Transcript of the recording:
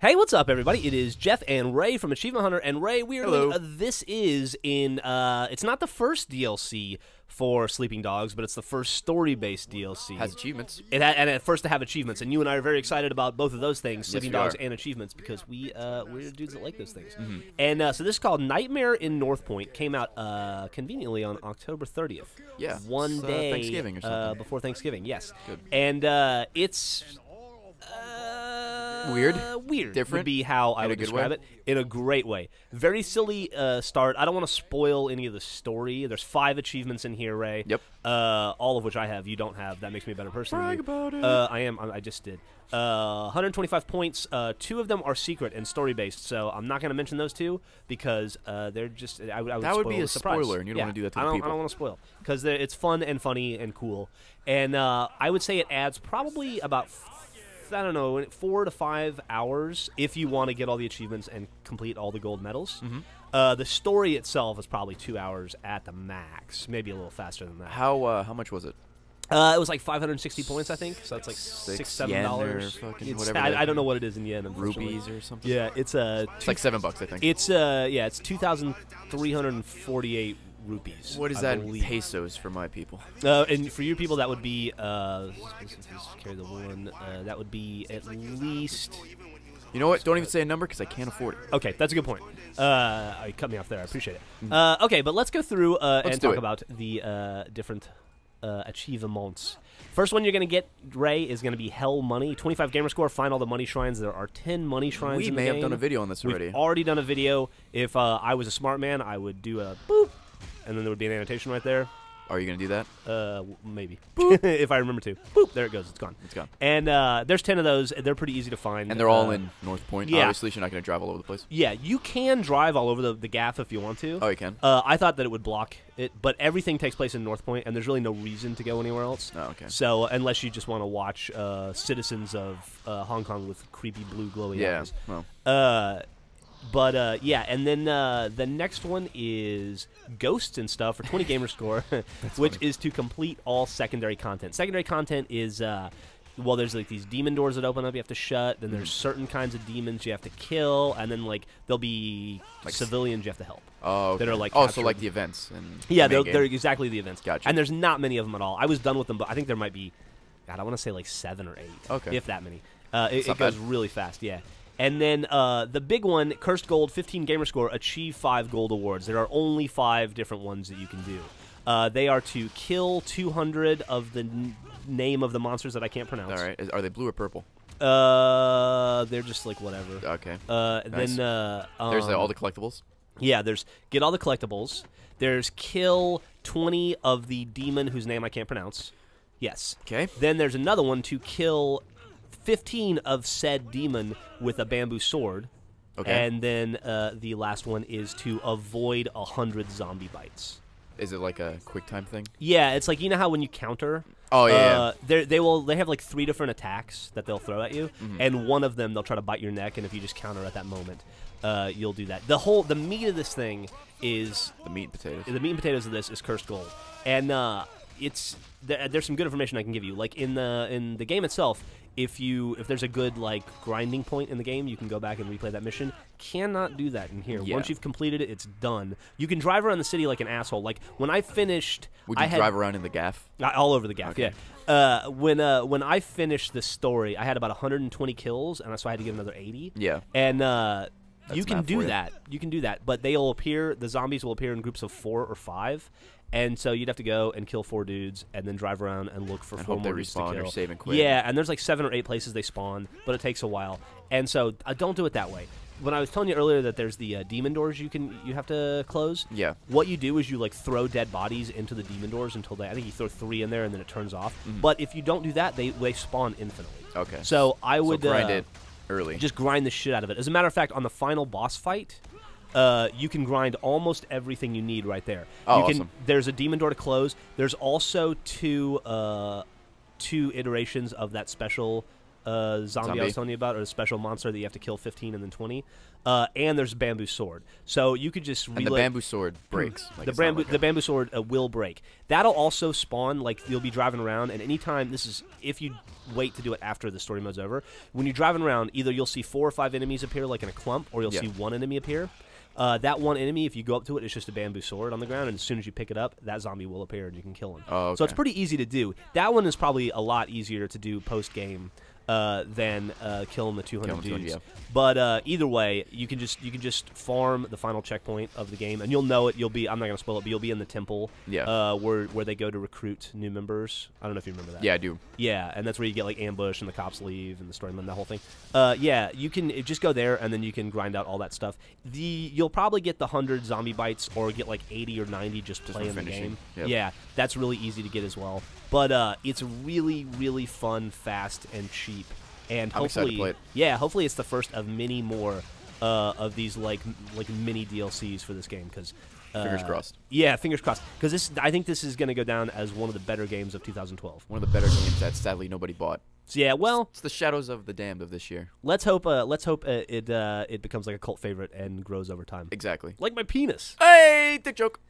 Hey, what's up, everybody? It is Geoff and Ray from Achievement Hunter, and Ray, we are Hello. doing, uh, this is in. Uh, it's not the first DLC for Sleeping Dogs, but it's the first story-based DLC. Has achievements. it ha- and at first to have achievements, and you and I are very excited about both of those things, Sleeping Dogs are. and achievements, because we uh, we're dudes that like those things. Mm-hmm. And uh, so this is called Nightmare in North Point. Came out uh, conveniently on October 30th. Yeah, one uh, day Thanksgiving or uh, before Thanksgiving. Yes, Good. and uh, it's. Uh, Weird? weird would Different? be how I would describe way? it in a great way. Very silly uh, start. I don't want to spoil any of the story. There's five achievements in here, Ray. Yep. Uh, all of which I have. You don't have. That makes me a better person. Brag about it. Uh, I am. I I just did. Uh, 125 points. Uh, two of them are secret and story based, so I'm not going to mention those two because uh, they're just. I, I would That would be a surprise. spoiler, and you don't Yeah, wanna do that to I don't, people. I don't want to spoil because it's fun and funny and cool, and uh, I would say it adds probably about. I don't know, four to five hours if you want to get all the achievements and complete all the gold medals. Mm-hmm. Uh, the story itself is probably two hours at the max, maybe a little faster than that. How uh, how much was it? Uh, it was like 560 points, I think. So that's like Six six, seven dollars. fucking whatever I, I don't know what it is in yen. Rupees or something? Yeah, it's uh, It's like seven bucks, I think. it's uh, yeah, it's 2,348 rupees. what is I that in believe. pesos for my people? Uh, and for you people, that would be uh, let's- let's carry the one. Uh, that would be at least. You know what? Don't even say a number because I can't afford it. Okay, that's a good point. Uh, you cut me off there. I appreciate it. Uh, okay, but let's go through uh. Let's and talk it. about the uh, different uh, achievements. First one you're going to get, Ray, is going to be Hell Money. 25 gamer score, find all the money shrines. There are 10 money shrines We in may the have done a video on this We've already. already done a video. If uh, I was a smart man, I would do a boop, and then there would be an annotation right there. Are you gonna do that? Uh, maybe. if I remember to. Boop, there it goes. It's gone. It's gone. And uh, there's 10 of those. They're pretty easy to find. And they're all Uh, in North Point. yeah. Obviously, you're not gonna drive all over the place. Yeah, you can drive all over the, the gaff if you want to. Oh, you can. Uh, I thought that it would block it, but everything takes place in North Point, and there's really no reason to go anywhere else. Oh, okay. So unless you just want to watch uh, citizens of uh, Hong Kong with creepy blue glowy Yeah. eyes. Well, Uh, but uh, yeah, and then uh, the next one is ghosts and stuff for 20 gamer score, which is to complete all secondary content. Secondary content is. Uh, well, there's like these demon doors that open up you have to shut. Then there's certain kinds of demons you have to kill, and then like there'll be Like civilians you have to help. oh, That are, okay. like, oh, so like the events and Yeah, the they're, they're exactly the events. Gotcha. And there's not many of them at all. I was done with them, but I think there might be, God, I want to say like seven or eight. Okay. If that many. Uh, it it goes really fast, yeah. And then uh, the big one, Cursed Gold, 15 gamer score, achieve five gold awards. There are only five different ones that you can do. Uh, they are to kill 200 of the n- name of the monsters that I can't pronounce. All right. Is, are they blue or purple? Uh, they're just like whatever. Okay. Uh, Nice. Then uh, There's uh, um, all the collectibles. yeah, there's get all the collectibles. There's kill 20 of the demon whose name I can't pronounce. Yes. Okay. Then there's another one to kill 15 of said demon with a bamboo sword. Okay. And then uh, the last one is to avoid 100 zombie bites. Is it like a quick time thing? Yeah, it's like you know how when you counter. Oh, yeah. Uh, they they will they have like three different attacks that they'll throw at you, Mm-hmm. and one of them they'll try to bite your neck, and if you just counter at that moment, uh, you'll do that. The whole the meat of this thing is The meat and potatoes. the meat and potatoes of this is cursed gold, and uh, it's there, there's some good information I can give you. Like in the in the game itself, if you if there's a good like grinding point in the game, you can go back and replay that mission. Cannot do that in here. Yeah. Once you've completed it, it's done. You can drive around the city like an asshole. Like when I finished, Would I had, drive around in the gaff? all over the gaff. Okay. Yeah. Uh, when uh, when I finished the story, I had about 120 kills, and so I had to get another 80. Yeah. And uh, you can do you. that. You can do that, but they'll appear. The zombies will appear in groups of four or five, and so you'd have to go and kill four dudes, and then drive around and look for And four more dudes to respawn or kill. save and quit. Yeah, and there's like seven or eight places they spawn, but it takes a while, and so uh, don't do it that way. When I was telling you earlier that there's the uh, demon doors you can you have to close. Yeah. What you do is you like throw dead bodies into the demon doors until they. I think you throw three in there and then it turns off. But if you don't do that, they they spawn infinitely. Mm-hmm. Okay. So I would so grind uh, it early. just grind the shit out of it. As a matter of fact, on the final boss fight, uh, you can grind almost everything you need right there. Oh, you can, awesome. There's a demon door to close. There's also two uh, two iterations of that special uh, zombie, I was telling you about, or the special monster that you have to kill 15 and then 20. Uh, and there's a bamboo sword, so you could just And the bamboo sword breaks. Like, the bamboo like the bamboo sword uh, will break. That'll also spawn like you'll be driving around, and anytime this is if you wait to do it after the story mode's over. When you're driving around, either you'll see four or five enemies appear like in a clump, or you'll Yeah. see one enemy appear. Uh, that one enemy, if you go up to it, it's just a bamboo sword on the ground, and as soon as you pick it up, that zombie will appear and you can kill him. Oh, So it's pretty easy to do. That one is probably a lot easier to do post game uh, than uh, killing the 200 Killing the 200, dudes. yeah. But uh, either way, you can just you can just farm the final checkpoint of the game, and you'll know it. You'll be I'm not gonna spoil it, but you'll be in the temple, Yeah. uh, where where they go to recruit new members. I don't know if you remember that. Yeah, I do. Yeah, and that's where you get like ambush and the cops leave and the story and that whole thing. Uh, yeah, you can just go there and then you can grind out all that stuff. The you'll probably get the hundred zombie bites or get like eighty or ninety just, Just playing the game. Yep. Yeah, that's really easy to get as well. But uh, it's really really fun, fast, and cheap. And I'm hopefully, to play it. yeah, hopefully it's the first of many more uh, of these like like mini DLCs for this game because. Fingers uh, crossed. Yeah, fingers crossed. Because this, I think this is going to go down as one of the better games of 2012. One of the better games that sadly nobody bought. So yeah, well, It's the Shadows of the Damned of this year. let's hope. Uh, let's hope uh, it uh, it becomes like a cult favorite and grows over time. Exactly. Like my penis. Hey, dick joke.